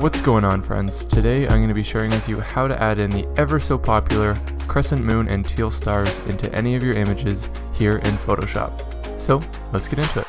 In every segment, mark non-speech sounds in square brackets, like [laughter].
What's going on friends? Today I'm going to be sharing with you how to add in the ever so popular crescent moon and teal stars into any of your images here in Photoshop. So let's get into it.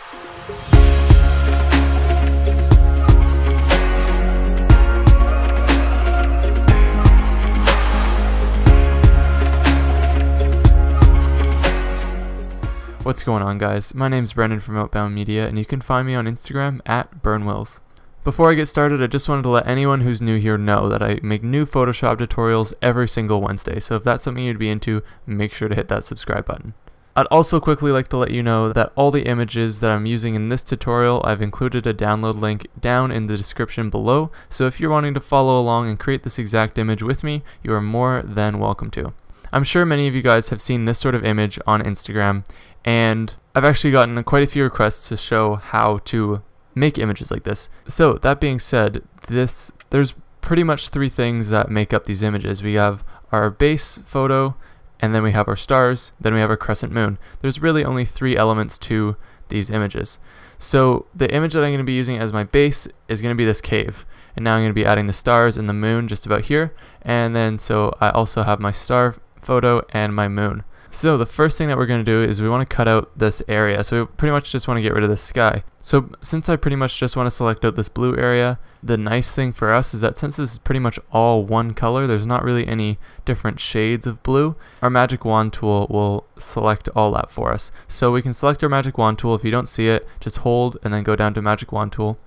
What's going on guys? My name is Brendan from Outbound Media and you can find me on Instagram at brnwills. Before I get started, I just wanted to let anyone who's new here know that I make new Photoshop tutorials every single Wednesday, so if that's something you'd be into, make sure to hit that subscribe button. I'd also quickly like to let you know that all the images that I'm using in this tutorial, I've included a download link down in the description below, so if you're wanting to follow along and create this exact image with me, you are more than welcome to. I'm sure many of you guys have seen this sort of image on Instagram, and I've actually gotten quite a few requests to show how to make images like this. So that being said, this there's pretty much three things that make up these images. We have our base photo, and then we have our stars, then we have our crescent moon. There's really only three elements to these images. So the image that I'm going to be using as my base is going to be this cave. And now I'm going to be adding the stars and the moon just about here. And then so I also have my star photo and my moon. So the first thing that we're going to do is we want to cut out this area. So we pretty much just want to get rid of the sky. So since I pretty much just want to select out this blue area, the nice thing for us is that since this is pretty much all one color, there's not really any different shades of blue, our magic wand tool will select all that for us. So we can select our magic wand tool. If you don't see it, just hold and then go down to magic wand tool.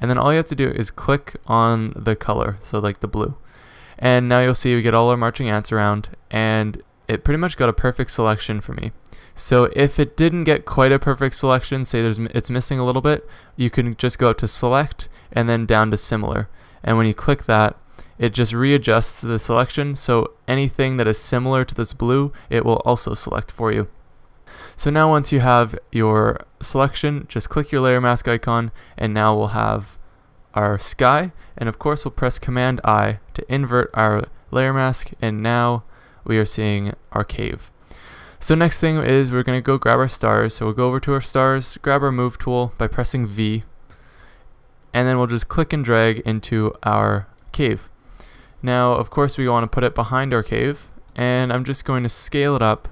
And then all you have to do is click on the color, so like the blue. And now you'll see we get all our marching ants around and it pretty much got a perfect selection for me. So if it didn't get quite a perfect selection, say there's it's missing a little bit, you can just go up to select and then down to similar. And when you click that, it just readjusts the selection so anything that is similar to this blue, it will also select for you. So now once you have your selection, just click your layer mask icon and now we'll have our sky and of course we'll press command I to invert our layer mask and now we are seeing our cave. So next thing is we're going to go grab our stars. So we'll go over to our stars, grab our move tool by pressing V, and then we'll just click and drag into our cave. Now, of course, we want to put it behind our cave, and I'm just going to scale it up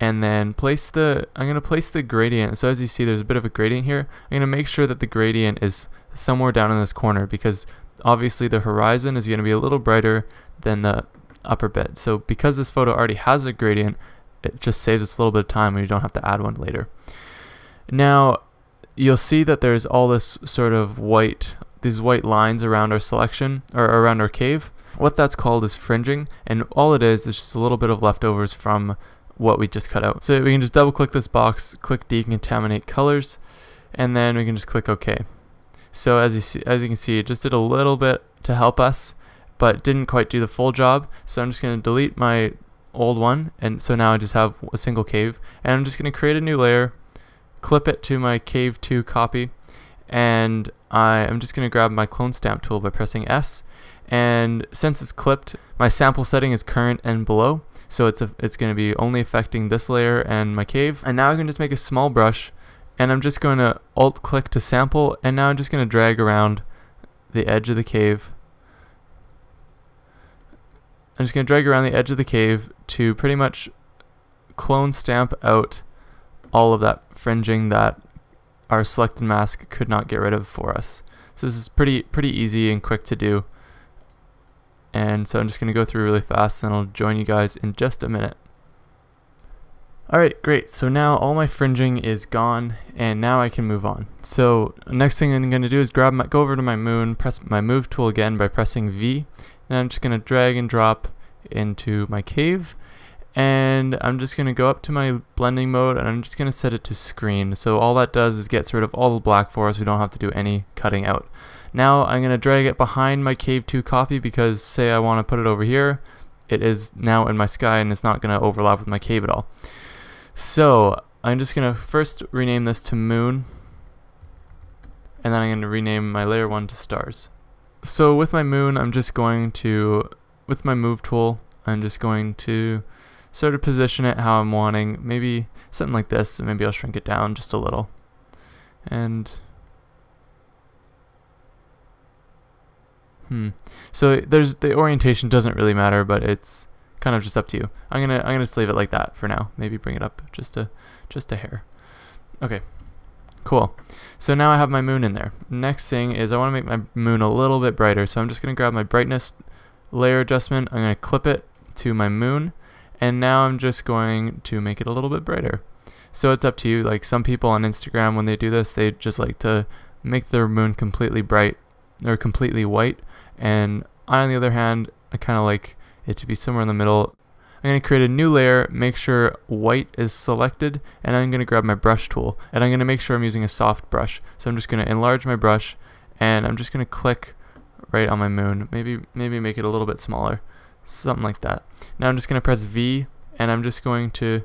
and then place the, I'm going to place the gradient. So as you see, there's a bit of a gradient here. I'm going to make sure that the gradient is somewhere down in this corner because obviously the horizon is going to be a little brighter than the upper bit. So because this photo already has a gradient, it just saves us a little bit of time and you don't have to add one later. Now, you'll see that there's all this sort of white, these white lines around our selection, or around our cave. What that's called is fringing, and all it is is just a little bit of leftovers from what we just cut out. So we can just double click this box, click decontaminate colors, and then we can just click OK. So as you see, as you can see, it just did a little bit to help us, but didn't quite do the full job. So I'm just going to delete my old one, and so now I just have a single cave, and I'm just going to create a new layer, clip it to my cave 2 copy, and I am just going to grab my clone stamp tool by pressing S, and since it's clipped, my sample setting is current and below, so it's a, it's going to be only affecting this layer and my cave. And now I can just make a small brush and I'm just going to alt click to sample and now I'm just going to drag around the edge of the cave I'm just going to drag around the edge of the cave to pretty much clone stamp out all of that fringing that our selected mask could not get rid of for us. So this is pretty pretty easy and quick to do. And so I'm just going to go through really fast and I'll join you guys in just a minute. Alright, great. So now all my fringing is gone and now I can move on. So next thing I'm going to do is grab my, go over to my moon, press my move tool again by pressing V. And I'm just going to drag and drop into my cave. And I'm just going to go up to my blending mode and I'm just going to set it to screen. So all that does is gets rid of all the black for us. We don't have to do any cutting out. Now I'm going to drag it behind my cave 2 copy because say I want to put it over here. It is now in my sky and it's not going to overlap with my cave at all. So I'm just going to first rename this to moon and then I'm going to rename my layer 1 to stars. So with my moon I'm just going to, with my move tool, I'm just going to sort of position it how I'm wanting, maybe something like this, and maybe I'll shrink it down just a little. And Hmm. So there's the orientation doesn't really matter, but it's kind of just up to you. I'm gonna I'm gonna just leave it like that for now. Maybe bring it up just a just a hair. Okay. Cool. So now I have my moon in there. Next thing is I want to make my moon a little bit brighter. So I'm just going to grab my brightness layer adjustment. I'm going to clip it to my moon. And now I'm just going to make it a little bit brighter. So it's up to you. Like some people on Instagram, when they do this, they just like to make their moon completely bright or completely white. And I, on the other hand, I kind of like it to be somewhere in the middle. I'm going to create a new layer, make sure white is selected, and I'm going to grab my brush tool. And I'm going to make sure I'm using a soft brush. So I'm just going to enlarge my brush, and I'm just going to click right on my moon. Maybe, maybe make it a little bit smaller. Something like that. Now I'm just going to press V, and I'm just going to,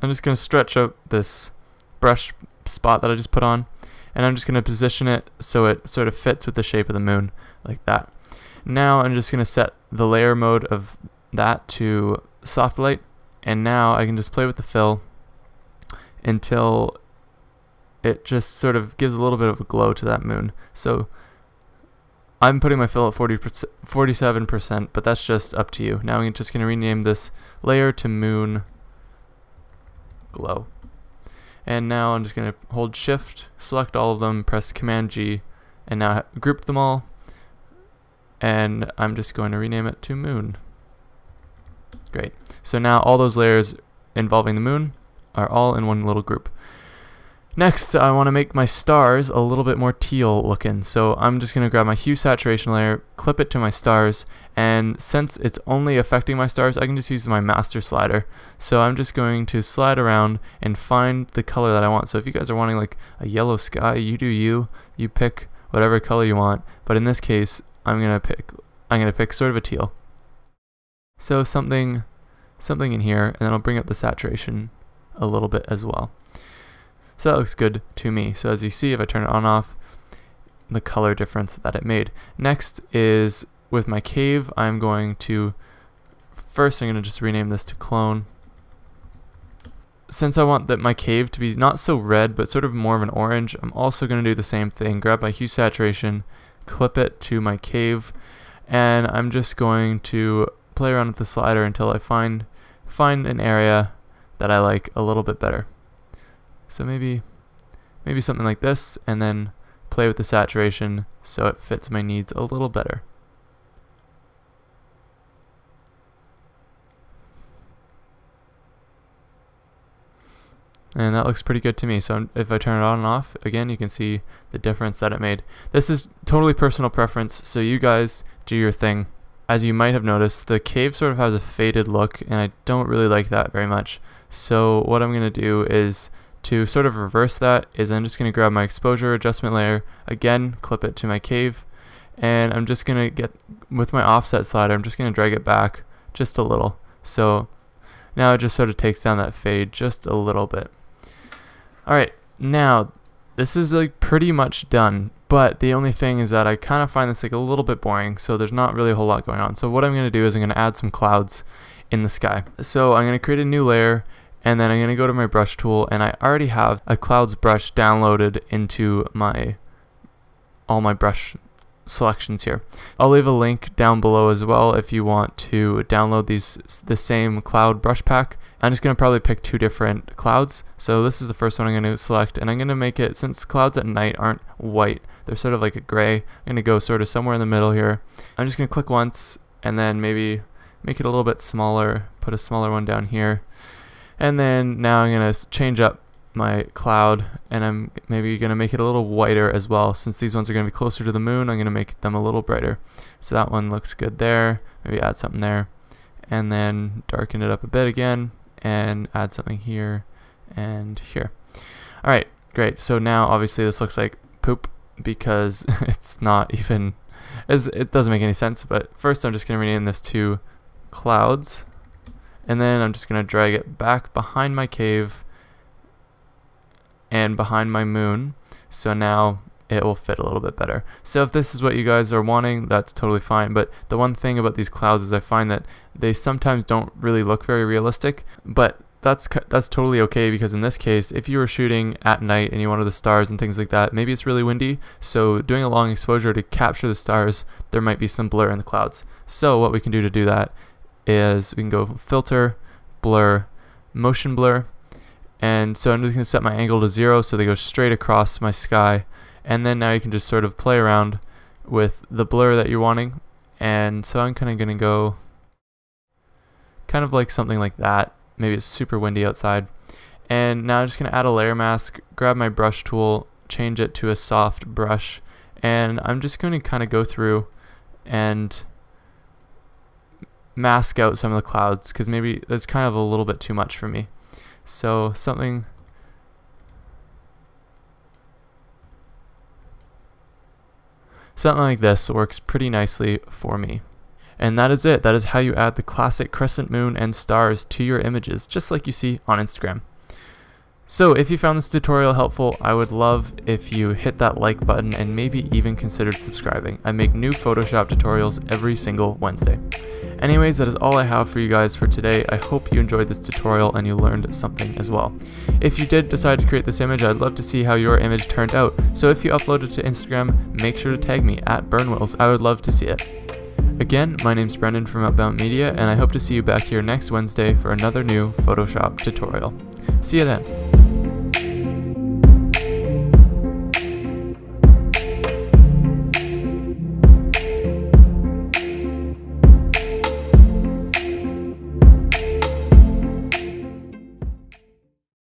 I'm just going to stretch out this brush spot that I just put on. And I'm just going to position it so it sort of fits with the shape of the moon, like that. Now I'm just going to set the layer mode of that to soft light and now I can just play with the fill until it just sort of gives a little bit of a glow to that moon. So I'm putting my fill at 40 47%, but that's just up to you. Now I'm just going to rename this layer to moon glow. And now I'm just going to hold shift, select all of them, press command G, and now group them all. And I'm just going to rename it to moon. Great. So now all those layers involving the moon are all in one little group. Next, I want to make my stars a little bit more teal looking. So I'm just going to grab my hue saturation layer, clip it to my stars, and since it's only affecting my stars, I can just use my master slider. So I'm just going to slide around and find the color that I want. So if you guys are wanting like a yellow sky, you do you. You pick whatever color you want. But in this case, I'm going to pick I'm going to pick sort of a teal. So something, something in here, and then I'll bring up the saturation a little bit as well. So that looks good to me. So as you see, if I turn it on off, the color difference that it made. Next is with my cave, I'm going to, first I'm going to just rename this to clone. Since I want that my cave to be not so red, but sort of more of an orange, I'm also going to do the same thing. Grab my hue saturation, clip it to my cave, and I'm just going to play around with the slider until I find find an area that I like a little bit better. So maybe maybe something like this and then play with the saturation so it fits my needs a little better. And that looks pretty good to me. So if I turn it on and off, again, you can see the difference that it made. This is totally personal preference, so you guys do your thing. As you might have noticed, the cave sort of has a faded look, and I don't really like that very much. So what I'm going to do is to sort of reverse that is I'm just going to grab my exposure adjustment layer, again, clip it to my cave, and I'm just going to get, with my offset slider, I'm just going to drag it back just a little. So now it just sort of takes down that fade just a little bit. Alright, now this is like pretty much done. But the only thing is that I kind of find this like a little bit boring, so there's not really a whole lot going on. So what I'm going to do is I'm going to add some clouds in the sky. So I'm going to create a new layer, and then I'm going to go to my brush tool, and I already have a clouds brush downloaded into my all my brush selections here. I'll leave a link down below as well if you want to download these the same cloud brush pack. I'm just going to probably pick two different clouds. So this is the first one I'm going to select and I'm going to make it, since clouds at night aren't white, they're sort of like a gray, I'm going to go sort of somewhere in the middle here. I'm just going to click once and then maybe make it a little bit smaller, put a smaller one down here. And then now I'm going to change up my cloud and I'm maybe going to make it a little whiter as well since these ones are going to be closer to the moon I'm going to make them a little brighter so that one looks good there maybe add something there and then darken it up a bit again and add something here and here alright great so now obviously this looks like poop because [laughs] it's not even it doesn't make any sense but first I'm just going to rename this to clouds and then I'm just going to drag it back behind my cave and behind my moon. So now it will fit a little bit better. So if this is what you guys are wanting, that's totally fine. But the one thing about these clouds is I find that they sometimes don't really look very realistic, but that's that's totally okay because in this case, if you were shooting at night and you wanted the stars and things like that, maybe it's really windy. So doing a long exposure to capture the stars, there might be some blur in the clouds. So what we can do to do that is we can go filter, blur, motion blur, and so I'm just gonna set my angle to zero so they go straight across my sky. And then now you can just sort of play around with the blur that you're wanting. And so I'm kind of gonna go kind of like something like that maybe it's super windy outside. And now I'm just going to add a layer mask, grab my brush tool, change it to a soft brush, and I'm just going to kind of go through and mask out some of the clouds because maybe that's kind of a little bit too much for me. So something something like this works pretty nicely for me. And that is it. That is how you add the classic crescent moon and stars to your images, just like you see on Instagram. So if you found this tutorial helpful, I would love if you hit that like button and maybe even considered subscribing. I make new Photoshop tutorials every single Wednesday. Anyways, that is all I have for you guys for today. I hope you enjoyed this tutorial and you learned something as well. If you did decide to create this image, I'd love to see how your image turned out. So if you upload it to Instagram, make sure to tag me at brnwills. I would love to see it. Again, my name's Brendan from Outbound Media, and I hope to see you back here next Wednesday for another new Photoshop tutorial. See you then.